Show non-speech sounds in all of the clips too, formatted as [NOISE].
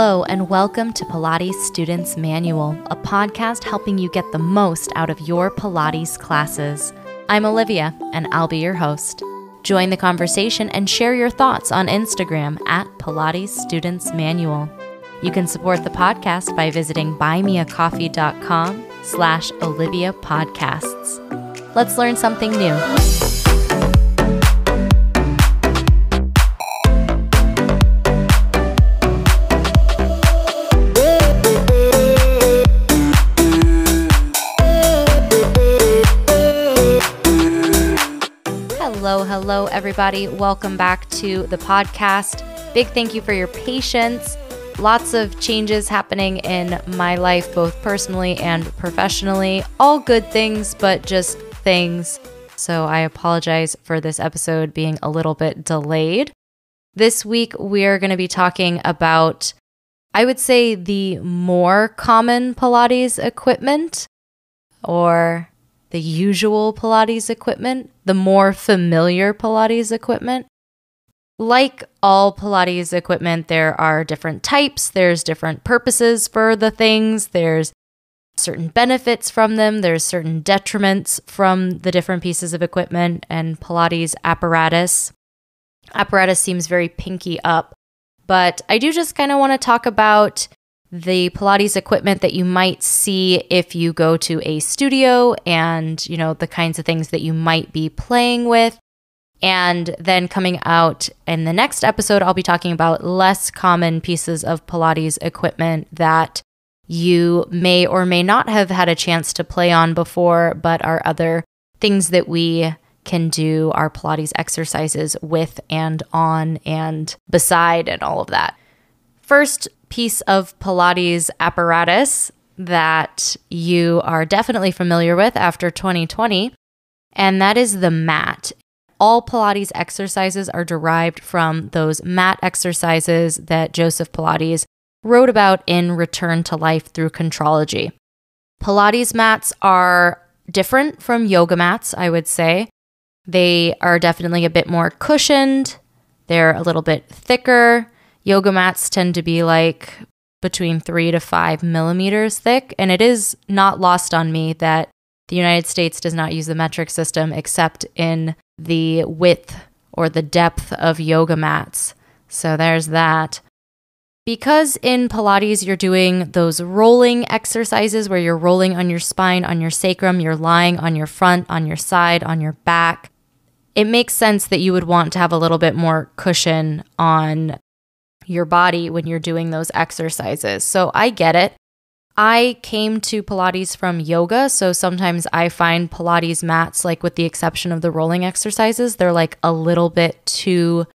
Hello, and welcome to Pilates Students Manual, a podcast helping you get the most out of your Pilates classes. I'm Olivia, and I'll be your host. Join the conversation and share your thoughts on Instagram at Pilates Students Manual. You can support the podcast by visiting buymeacoffee.com slash Olivia Podcasts. Let's learn something new. Hello, everybody. Welcome back to the podcast. Big thank you for your patience. Lots of changes happening in my life, both personally and professionally. All good things, but just things. So I apologize for this episode being a little bit delayed. This week, we're going to be talking about, I would say, the more common Pilates equipment or the usual Pilates equipment, the more familiar Pilates equipment. Like all Pilates equipment, there are different types, there's different purposes for the things, there's certain benefits from them, there's certain detriments from the different pieces of equipment and Pilates apparatus. Apparatus seems very pinky up, but I do just kind of want to talk about the Pilates equipment that you might see if you go to a studio and, you know, the kinds of things that you might be playing with. And then coming out in the next episode, I'll be talking about less common pieces of Pilates equipment that you may or may not have had a chance to play on before, but are other things that we can do our Pilates exercises with and on and beside and all of that. First, piece of Pilates apparatus that you are definitely familiar with after 2020, and that is the mat. All Pilates exercises are derived from those mat exercises that Joseph Pilates wrote about in Return to Life through Contrology. Pilates mats are different from yoga mats, I would say. They are definitely a bit more cushioned, they're a little bit thicker. Yoga mats tend to be like between three to five millimeters thick. And it is not lost on me that the United States does not use the metric system except in the width or the depth of yoga mats. So there's that. Because in Pilates, you're doing those rolling exercises where you're rolling on your spine, on your sacrum, you're lying on your front, on your side, on your back, it makes sense that you would want to have a little bit more cushion on your body when you're doing those exercises. So I get it. I came to Pilates from yoga, so sometimes I find Pilates mats, like with the exception of the rolling exercises, they're like a little bit too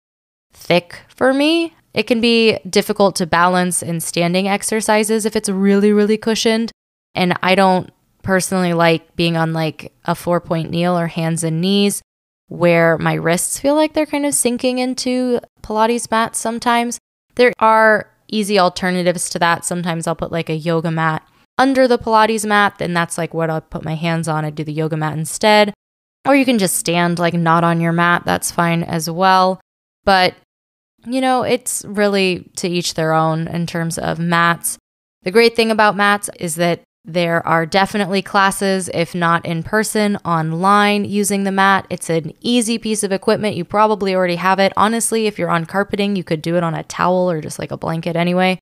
thick for me. It can be difficult to balance in standing exercises if it's really, really cushioned. And I don't personally like being on like a four point kneel or hands and knees where my wrists feel like they're kind of sinking into Pilates mats sometimes. There are easy alternatives to that. Sometimes I'll put like a yoga mat under the Pilates mat, and that's like what I'll put my hands on. I do the yoga mat instead. Or you can just stand like not on your mat. That's fine as well. But, you know, it's really to each their own in terms of mats. The great thing about mats is that there are definitely classes, if not in person, online using the mat. It's an easy piece of equipment. You probably already have it. Honestly, if you're on carpeting, you could do it on a towel or just like a blanket anyway.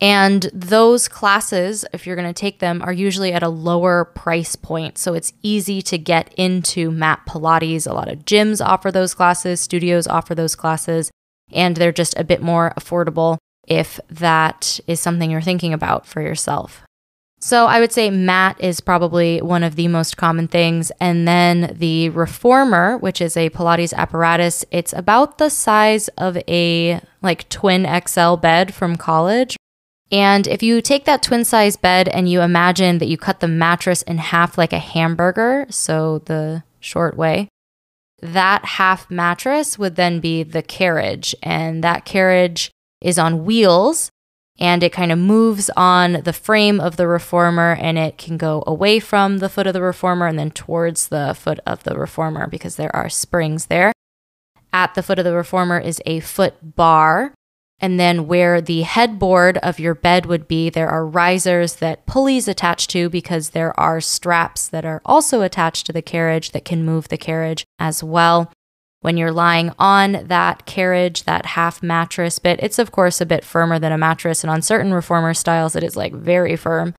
And those classes, if you're going to take them, are usually at a lower price point. So it's easy to get into mat Pilates. A lot of gyms offer those classes, studios offer those classes, and they're just a bit more affordable if that is something you're thinking about for yourself. So I would say mat is probably one of the most common things. And then the reformer, which is a Pilates apparatus, it's about the size of a like twin XL bed from college. And if you take that twin size bed and you imagine that you cut the mattress in half like a hamburger, so the short way, that half mattress would then be the carriage. And that carriage is on wheels and it kind of moves on the frame of the reformer and it can go away from the foot of the reformer and then towards the foot of the reformer because there are springs there. At the foot of the reformer is a foot bar, And then where the headboard of your bed would be, there are risers that pulleys attach to because there are straps that are also attached to the carriage that can move the carriage as well. When you're lying on that carriage, that half mattress bit, it's of course a bit firmer than a mattress. And on certain reformer styles, it is like very firm.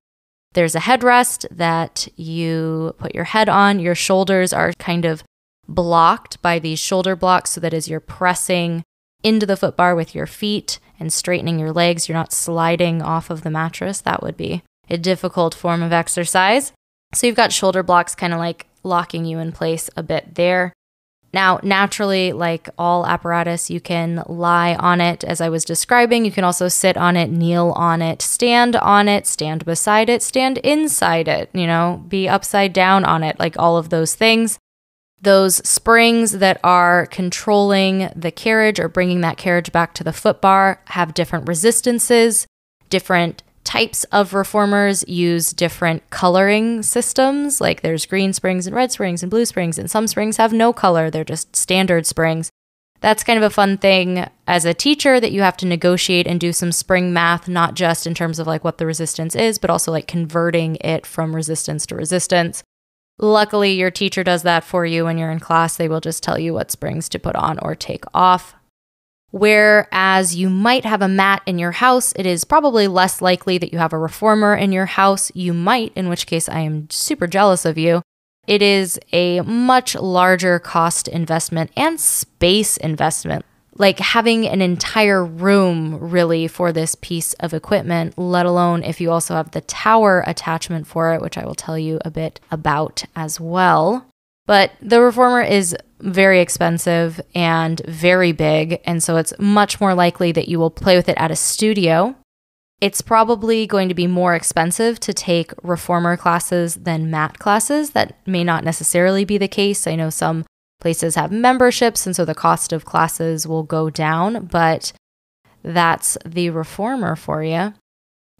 There's a headrest that you put your head on. Your shoulders are kind of blocked by these shoulder blocks so that as you're pressing into the footbar with your feet and straightening your legs, you're not sliding off of the mattress. That would be a difficult form of exercise. So you've got shoulder blocks kind of like locking you in place a bit there. Now, naturally, like all apparatus, you can lie on it as I was describing. You can also sit on it, kneel on it, stand on it, stand beside it, stand inside it, you know, be upside down on it, like all of those things those springs that are controlling the carriage or bringing that carriage back to the footbar have different resistances. Different types of reformers use different coloring systems. Like there's green springs and red springs and blue springs, and some springs have no color, they're just standard springs. That's kind of a fun thing as a teacher that you have to negotiate and do some spring math, not just in terms of like what the resistance is, but also like converting it from resistance to resistance. Luckily, your teacher does that for you when you're in class. They will just tell you what springs to put on or take off. Whereas you might have a mat in your house, it is probably less likely that you have a reformer in your house. You might, in which case I am super jealous of you. It is a much larger cost investment and space investment like having an entire room really for this piece of equipment, let alone if you also have the tower attachment for it, which I will tell you a bit about as well. But the reformer is very expensive and very big, and so it's much more likely that you will play with it at a studio. It's probably going to be more expensive to take reformer classes than mat classes. That may not necessarily be the case. I know some places have memberships, and so the cost of classes will go down, but that's the reformer for you.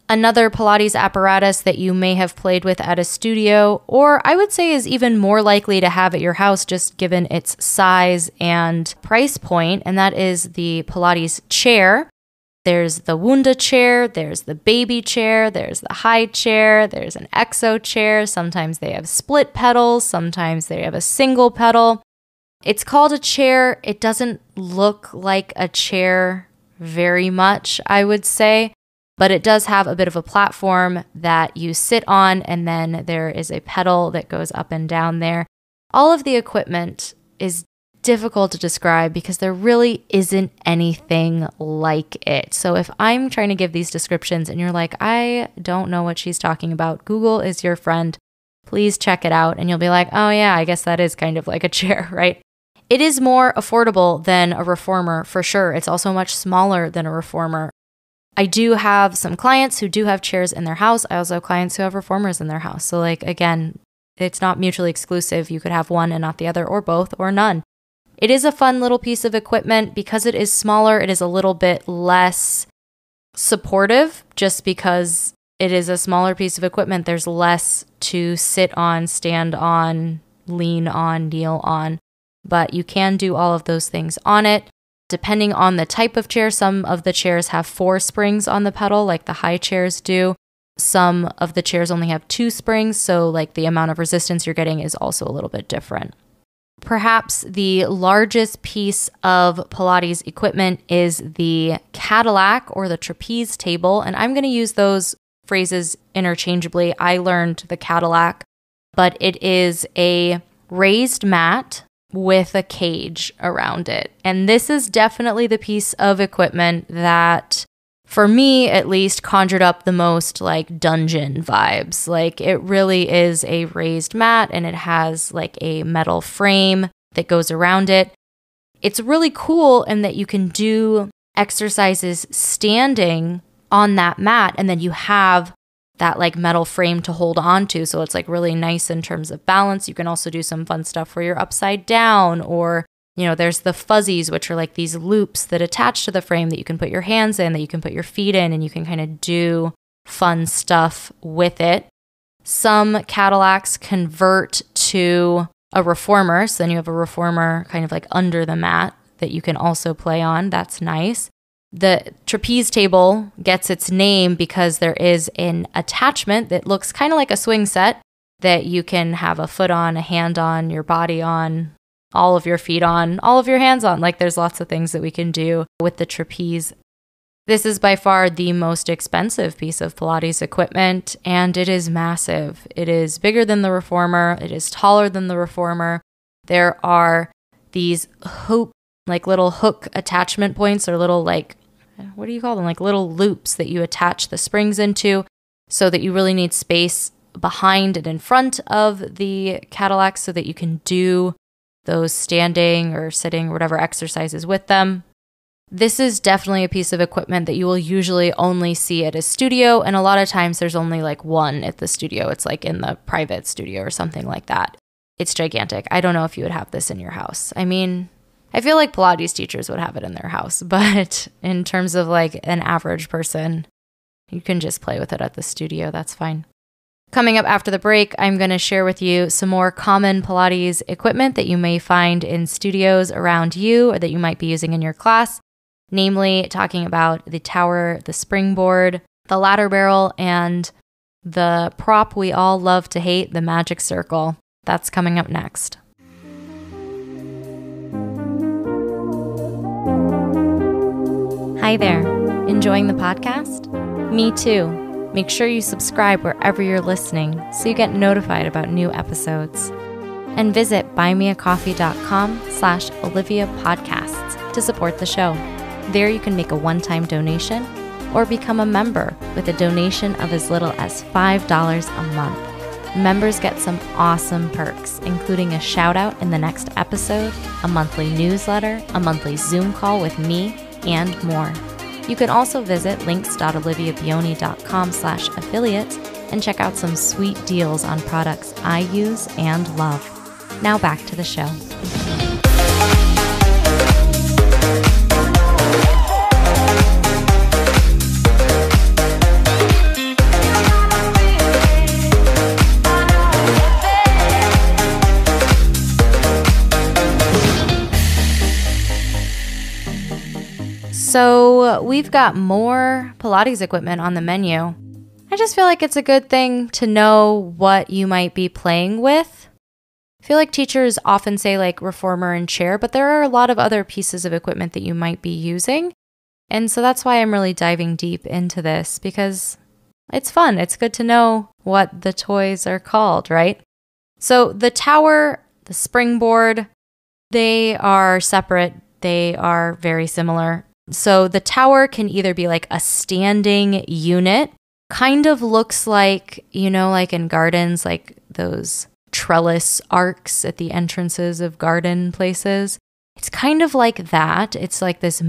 Another Pilates apparatus that you may have played with at a studio, or I would say is even more likely to have at your house just given its size and price point, and that is the Pilates chair. There's the Wunda chair, there's the baby chair, there's the high chair, there's an exo chair. Sometimes they have split pedals, sometimes they have a single pedal. It's called a chair. It doesn't look like a chair very much, I would say, but it does have a bit of a platform that you sit on, and then there is a pedal that goes up and down there. All of the equipment is difficult to describe because there really isn't anything like it. So if I'm trying to give these descriptions and you're like, I don't know what she's talking about, Google is your friend. Please check it out. And you'll be like, oh, yeah, I guess that is kind of like a [LAUGHS] chair, right? It is more affordable than a reformer for sure. It's also much smaller than a reformer. I do have some clients who do have chairs in their house. I also have clients who have reformers in their house. So, like, again, it's not mutually exclusive. You could have one and not the other, or both, or none. It is a fun little piece of equipment. Because it is smaller, it is a little bit less supportive just because it is a smaller piece of equipment. There's less to sit on, stand on, lean on, kneel on but you can do all of those things on it. Depending on the type of chair, some of the chairs have four springs on the pedal, like the high chairs do. Some of the chairs only have two springs, so like the amount of resistance you're getting is also a little bit different. Perhaps the largest piece of Pilates equipment is the Cadillac or the trapeze table, and I'm going to use those phrases interchangeably. I learned the Cadillac, but it is a raised mat with a cage around it. And this is definitely the piece of equipment that, for me at least, conjured up the most like dungeon vibes. Like it really is a raised mat and it has like a metal frame that goes around it. It's really cool in that you can do exercises standing on that mat and then you have that like metal frame to hold on to. So it's like really nice in terms of balance. You can also do some fun stuff where you're upside down or you know, there's the fuzzies, which are like these loops that attach to the frame that you can put your hands in, that you can put your feet in, and you can kind of do fun stuff with it. Some Cadillacs convert to a reformer. So then you have a reformer kind of like under the mat that you can also play on. That's nice. The trapeze table gets its name because there is an attachment that looks kind of like a swing set that you can have a foot on, a hand on, your body on, all of your feet on, all of your hands on. Like there's lots of things that we can do with the trapeze. This is by far the most expensive piece of Pilates equipment, and it is massive. It is bigger than the reformer, it is taller than the reformer. There are these hoop, like little hook attachment points, or little, like, what do you call them? Like little loops that you attach the springs into so that you really need space behind and in front of the Cadillac so that you can do those standing or sitting or whatever exercises with them. This is definitely a piece of equipment that you will usually only see at a studio, and a lot of times there's only like one at the studio. It's like in the private studio or something like that. It's gigantic. I don't know if you would have this in your house. I mean, I feel like Pilates teachers would have it in their house, [LAUGHS] but in terms of like an average person, you can just play with it at the studio. That's fine. Coming up after the break, I'm going to share with you some more common Pilates equipment that you may find in studios around you or that you might be using in your class, namely, talking about the tower, the springboard, the ladder barrel, and the prop we all love to hate, the magic circle. That's coming up next. Hi there. Enjoying the podcast? Me too. Make sure you subscribe wherever you're listening so you get notified about new episodes. And visit buymeacoffee.com slash Olivia Podcasts to support the show. There you can make a one-time donation or become a member with a donation of as little as $5 a month. Members get some awesome perks, including a shout out in the next episode, a monthly newsletter, a monthly Zoom call with me, and more. You can also visit links.oliviabioni.com slash affiliates and check out some sweet deals on products I use and love. Now back to the show. We've got more Pilates equipment on the menu. I just feel like it's a good thing to know what you might be playing with. I feel like teachers often say like reformer and chair, but there are a lot of other pieces of equipment that you might be using. And so that's why I'm really diving deep into this because it's fun. It's good to know what the toys are called, right? So the tower, the springboard, they are separate. They are very similar. So the tower can either be like a standing unit, kind of looks like, you know, like in gardens, like those trellis arcs at the entrances of garden places. It's kind of like that. It's like this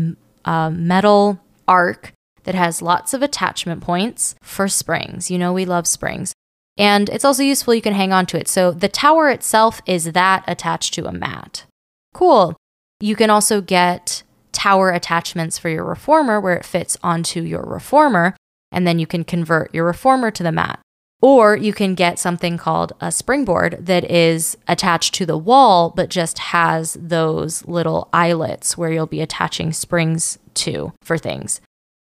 uh, metal arc that has lots of attachment points for springs. You know, we love springs. And it's also useful, you can hang on to it. So the tower itself is that attached to a mat. Cool. You can also get tower attachments for your reformer where it fits onto your reformer, and then you can convert your reformer to the mat. Or you can get something called a springboard that is attached to the wall, but just has those little eyelets where you'll be attaching springs to for things.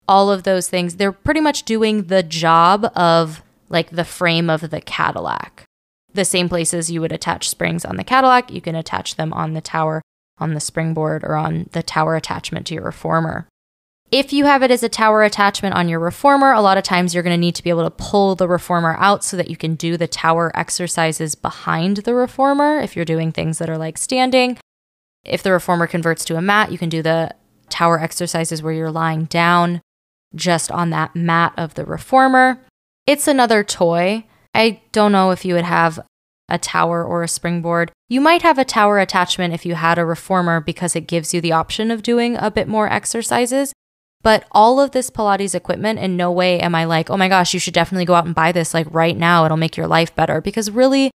All of those things, they're pretty much doing the job of like the frame of the Cadillac. The same places you would attach springs on the Cadillac, you can attach them on the tower on the springboard or on the tower attachment to your reformer. If you have it as a tower attachment on your reformer, a lot of times you're going to need to be able to pull the reformer out so that you can do the tower exercises behind the reformer if you're doing things that are like standing. If the reformer converts to a mat, you can do the tower exercises where you're lying down just on that mat of the reformer. It's another toy. I don't know if you would have a tower or a springboard. You might have a tower attachment if you had a reformer because it gives you the option of doing a bit more exercises. But all of this Pilates equipment, in no way am I like, oh my gosh, you should definitely go out and buy this like right now. It'll make your life better. Because really,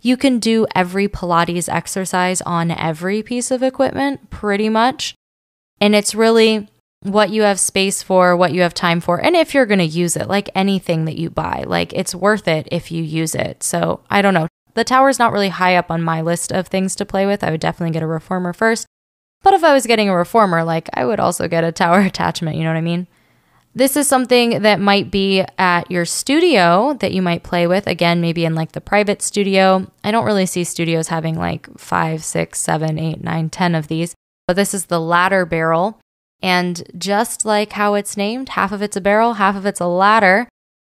you can do every Pilates exercise on every piece of equipment pretty much. And it's really what you have space for, what you have time for, and if you're going to use it, like anything that you buy, like it's worth it if you use it. So I don't know. The tower's not really high up on my list of things to play with. I would definitely get a reformer first. But if I was getting a reformer, like I would also get a tower [LAUGHS] attachment, you know what I mean? This is something that might be at your studio that you might play with. Again, maybe in like the private studio. I don't really see studios having like five, six, seven, eight, nine, ten of these, but this is the ladder barrel. And just like how it's named, half of it's a barrel, half of it's a ladder.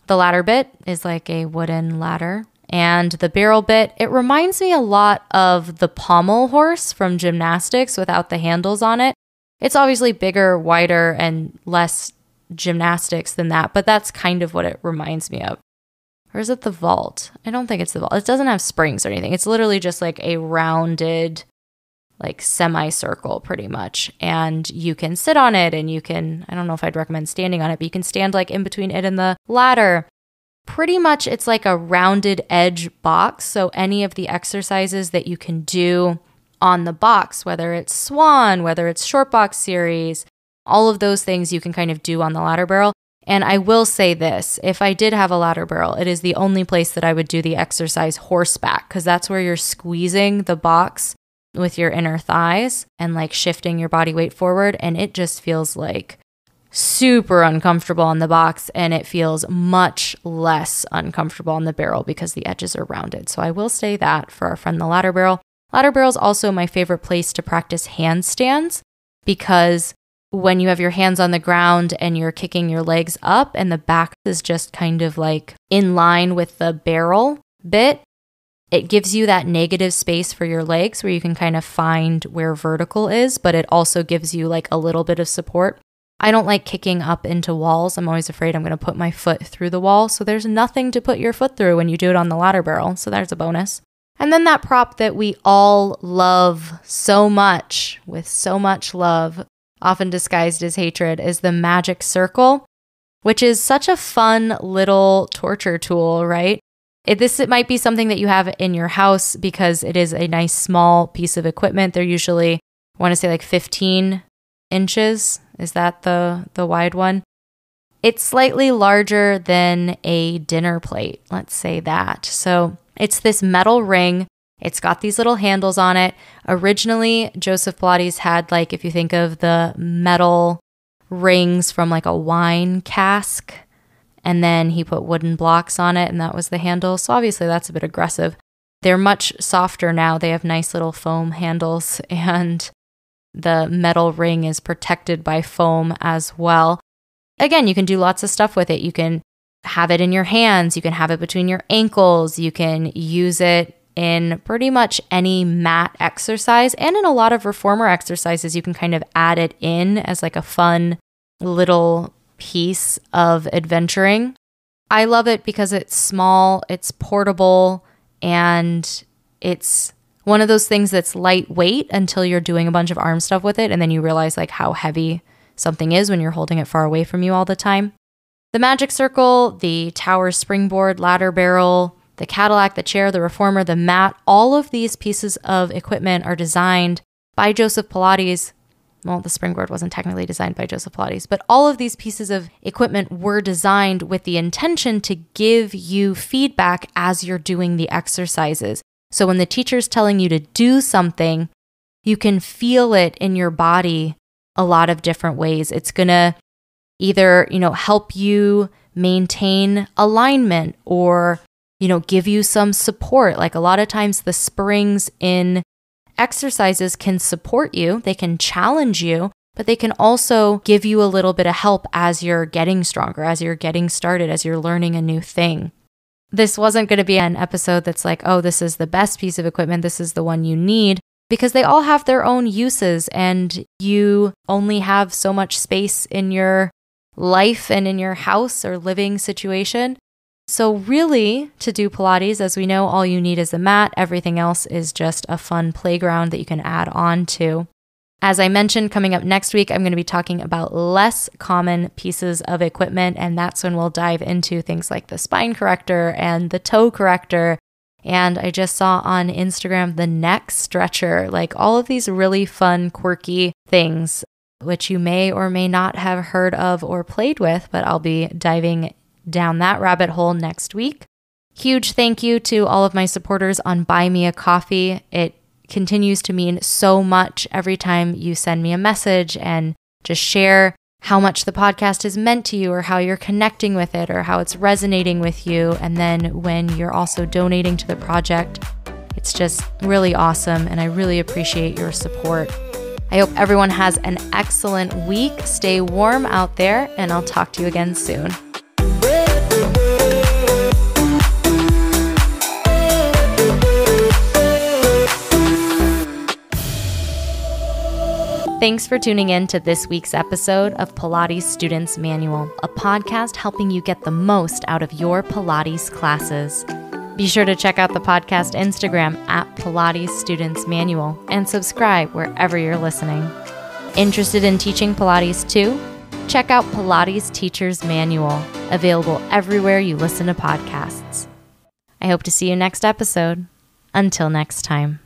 The ladder bit is like a wooden ladder. And the barrel bit, it reminds me a lot of the pommel horse from gymnastics without the handles on it. It's obviously bigger, wider, and less gymnastics than that, but that's kind of what it reminds me of. Or is it the vault? I don't think it's the vault. It doesn't have springs or anything. It's literally just like a rounded, like semicircle, pretty much. And you can sit on it and you can, I don't know if I'd recommend standing on it, but you can stand like in between it and the ladder. Pretty much it's like a rounded edge box. So any of the exercises that you can do on the box, whether it's Swan, whether it's short box series, all of those things you can kind of do on the ladder barrel. And I will say this if I did have a ladder barrel, it is the only place that I would do the exercise horseback because that's where you're squeezing the box with your inner thighs and like shifting your body weight forward. And it just feels like super uncomfortable on the box and it feels much less uncomfortable on the barrel because the edges are rounded. So I will say that for our friend the ladder barrel. Ladder barrel is also my favorite place to practice handstands because when you have your hands on the ground and you're kicking your legs up and the back is just kind of like in line with the barrel bit, it gives you that negative space for your legs where you can kind of find where vertical is, but it also gives you like a little bit of support. I don't like kicking up into walls. I'm always afraid I'm going to put my foot through the wall. So there's nothing to put your foot through when you do it on the ladder barrel. So there's a bonus. And then that prop that we all love so much with so much love often disguised as hatred, is the magic circle, which is such a fun little torture tool, right? It, this it might be something that you have in your house because it is a nice small piece of equipment. They're usually, I want to say like 15 inches. Is that the the wide one? It's slightly larger than a dinner plate, let's say that. So it's this metal ring it's got these little handles on it. Originally, Joseph Pilates had, like, if you think of the metal rings from like a wine cask, and then he put wooden blocks on it, and that was the handle. So obviously, that's a bit aggressive. They're much softer now. They have nice little foam handles, [LAUGHS] and the metal ring is protected by foam as well. Again, you can do lots of stuff with it. You can have it in your hands, you can have it between your ankles, you can use it in pretty much any mat exercise and in a lot of reformer exercises, you can kind of add it in as like a fun little piece of adventuring. I love it because it's small, it's portable, and it's one of those things that's lightweight until you're doing a bunch of arm stuff with it and then you realize like how heavy something is when you're holding it far away from you all the time. The magic circle, the tower springboard, ladder barrel, the Cadillac, the chair, the reformer, the mat, all of these pieces of equipment are designed by Joseph Pilates. Well, the springboard wasn't technically designed by Joseph Pilates, but all of these pieces of equipment were designed with the intention to give you feedback as you're doing the exercises. So when the teacher's telling you to do something, you can feel it in your body a lot of different ways. It's going to either, you know, help you maintain alignment or you know, give you some support. Like a lot of times, the springs in exercises can support you, they can challenge you, but they can also give you a little bit of help as you're getting stronger, as you're getting started, as you're learning a new thing. This wasn't going to be an episode that's like, oh, this is the best piece of equipment, this is the one you need, because they all have their own uses and you only have so much space in your life and in your house or living situation. So, really, to do Pilates, as we know, all you need is a mat. Everything else is just a fun playground that you can add on to. As I mentioned, coming up next week, I'm going to be talking about less common pieces of equipment, and that's when we'll dive into things like the spine corrector and the toe corrector. And I just saw on Instagram the neck stretcher, like all of these really fun, quirky things, which you may or may not have heard of or played with, but I'll be diving down that rabbit hole next week. Huge thank you to all of my supporters on Buy Me a Coffee. It continues to mean so much every time you send me a message and just share how much the podcast is meant to you or how you're connecting with it or how it's resonating with you. And then when you're also donating to the project, it's just really awesome. And I really appreciate your support. I hope everyone has an excellent week. Stay warm out there, and I'll talk to you again soon. Thanks for tuning in to this week's episode of Pilates Students Manual, a podcast helping you get the most out of your Pilates classes. Be sure to check out the podcast Instagram at Pilates Students Manual and subscribe wherever you're listening. Interested in teaching Pilates too? Check out Pilates Teacher's Manual, available everywhere you listen to podcasts. I hope to see you next episode. Until next time.